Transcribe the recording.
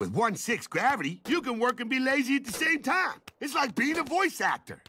With 1-6 gravity, you can work and be lazy at the same time. It's like being a voice actor.